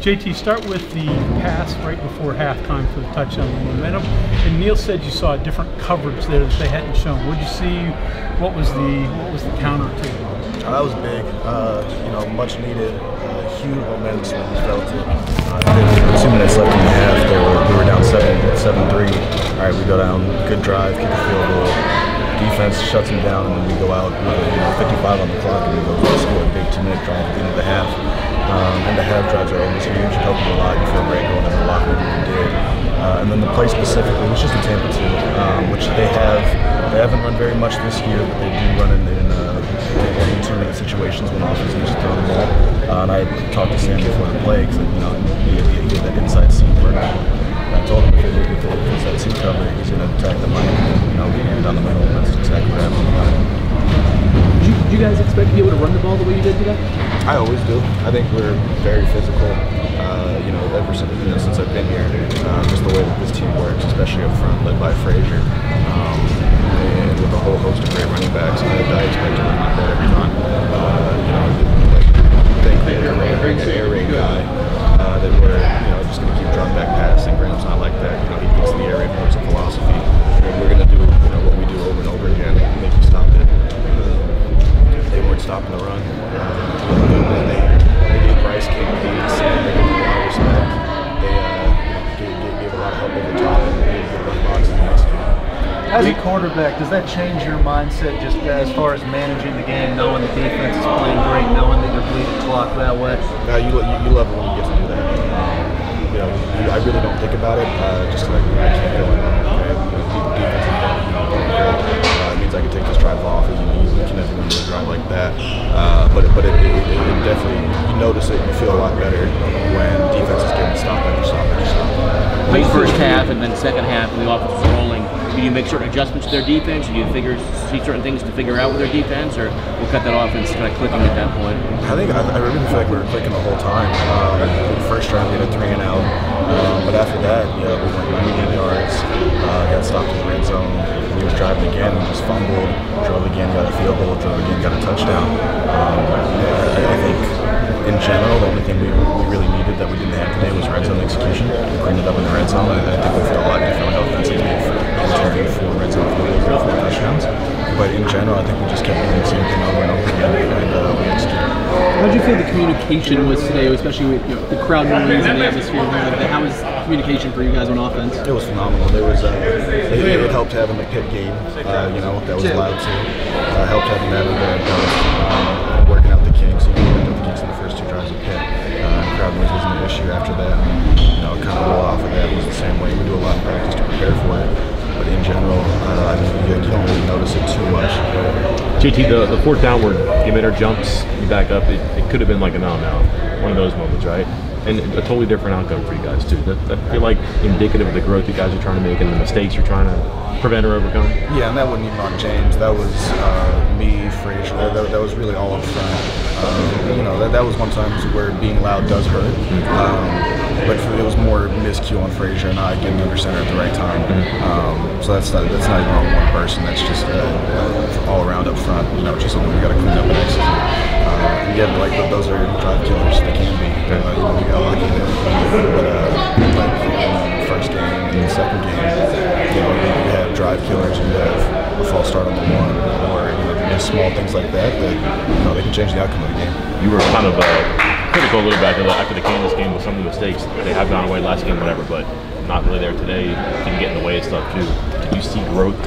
JT, start with the pass right before halftime for the touchdown momentum. And Neal said you saw a different coverage there that they hadn't shown. What did you see? What was the what was the counter to? Oh, that was big. Uh, you know, much needed. Uh, huge momentum. We felt it. Uh, two minutes left in the half. They were, we were down seven, seven three. All right, we go down. Good drive. Kick a field goal. Defense shuts them down, and we go out with you know 55 on the clock, and we go score a big two-minute drive at the end of the half. Um, and the half drives are always huge. Helped a lot. You feel great going in the locker room. We did. Uh, and then the play specifically was just a Tampa 2, um, which they have. They haven't run very much this year, but they do run in, in uh, one two minute situations when offense needs to throw the ball. Uh, and I talked to Sam before the play because you know he had that inside seam I told him if it, if it if it's that two cover, he's going to attack the mic, you know, down the middle. And that's exactly what happened. Did you, did you guys expect to be able to run the ball the way you did today? I always do. I think we're very physical. Uh, you know, ever since, you know, since I've been here, uh, just the way that this team works, especially up front, led by Frazier, um, and with a whole host of great running backs. I, I expect stopping the run. Uh, they, they gave Bryce King the they gave him a lot of respect. They uh, gave, gave, gave a lot of help over top and gave the run boxes and executed. As a quarterback, does that change your mindset just as far as managing the game, knowing the defense is playing great, knowing that you're bleeding clock that way? Now you, you, you love it when you get to do that. Um, you know, you, I really don't think about it. Uh, just like I keep going. Okay, defense is you know, doing great. Uh, it means I can take this drive off. You know, you can never win a drive like that. Uh, but it, but it, it, it, it definitely you notice it. You feel a lot better when defense is getting stopped after stop after stop. Late first half and then second half, when the offense is rolling, do you make certain adjustments to their defense? Do you figure see certain things to figure out with their defense, or we'll cut that offense kind of clicking at that point? I think I, I really feel like we were clicking the whole time. Um, the first drive we had a three and out, um, but after that, yeah, we went 98 yards, uh, got stopped in the red zone. He was driving again and just fumbled, field goal, drove again, got a touchdown. Um, I, I think in general, the only thing we, we really needed that we didn't have today was red zone execution. We it up in the red zone. I, I think we feel a lot differently offensively for returning four red zone field goals and four touchdowns. But in general, I think we just kept doing the same thing over and over again, and uh, we executed. How did you feel the communication was today, especially with you know, the crowd noise and the atmosphere? and everything? How was communication for you guys on offense? It was phenomenal. There was uh, it, it helped having the Pitt game, uh, you know, that was loud too. Uh, helped having that in there, that was um, working out the kinks. You know, we worked out the kinks in the first two drives of Pitt. Uh, crowd noise wasn't an issue after that. You know, kind of roll off JT, the, the fourth downward, Gimmitter jumps, you back up. It, it could have been like a now, one of those moments, right? And a totally different outcome for you guys too. That, that feel like indicative of the growth you guys are trying to make and the mistakes you're trying to prevent or overcome. Yeah, and that wasn't even on James. That was uh, me, Frazier. That, that, that was really all up front. Um, you know, that, that was one time where being loud does hurt. Um, but for, it was more miscue on Frazier and I getting under center at the right time. Um, so that's not that's not even on one person. That's just uh, all around up front. You know, just something we got to clean up and. And yeah, like those are drive killers. They can be. Uh, you got lucky there. But uh, like the first game and the second game, you know, you, you have drive killers. You have a false start on the one, or you know, just small things like that that you know they can change the outcome of the game. You were kind of uh, critical a little bit after the Kansas game with some of the mistakes. They have gone away last game, whatever, but not really there today. Didn't get in the way of stuff too. Did you see growth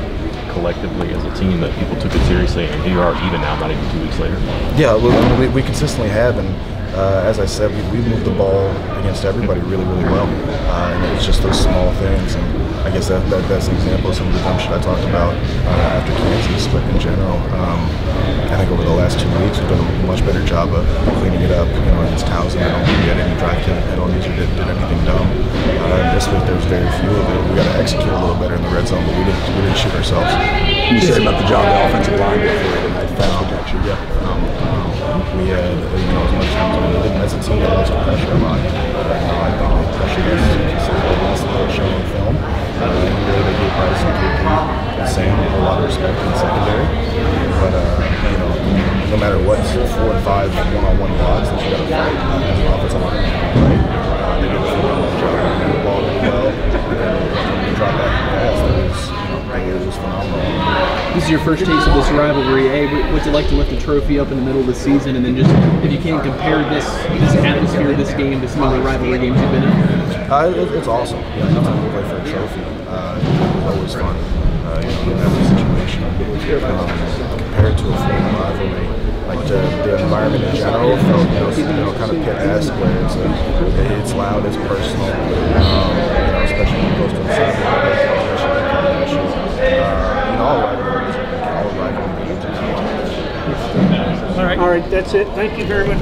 collectively as a team that people took it seriously, and here you are even now, not even two weeks later? Yeah, we, we consistently have, and uh, as I said, we, we moved the ball against everybody really, really well. Uh, and it was just those small things, and I guess that, that that's an example of some of the dumb shit I talked about uh, after Kansas. But in general, um, I think over the last two weeks we've done a much better job of cleaning it up. You know, against Towson, I don't think we had any drive killing penalties or did, did anything dumb. Uh, this week there was very few of it. We got execute a little better in the red zone, but we didn't we didn't shoot ourselves. You said about the job of the offensive line before tonight, pass protection. Yeah, phenomenal. Um, we had, you know, as much time as we and as a team, we had pressure a lot. Uh, I think they pressured us considerably less than they showed on film. Uh, and really, gave Bryce and KP and Sam a lot of respect in the secondary. But, uh, you know, no matter what, four and five one-on-one blocks that you got to fight as an offensive line, right? This is your first taste of this rivalry. A, wh- what's it like to lift a trophy up in the middle of the season, and then just if you can't compare this this atmosphere of this game to some other rivalry games you've been in? Uh, it, it's awesome. You know, anytime we play for a trophy, uh, it's always fun. Uh, you know, every situation. Um, compared to a former rivalry, like the, the environment in general felt, you know, you know kind of Pitt-esque where it's, it's loud, it's personal. Um, you know, especially when it goes to the side of the competition, competition. Uh, you know, all rivalries, all rivalry games. are fun. All right. All right, it. Thank you very much.